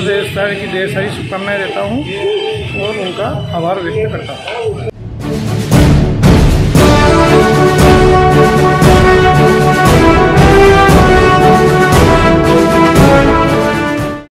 सारी की ढेर सारी शुभकामनाएँ देता हूँ और उनका आभार व्यक्त करता हूँ।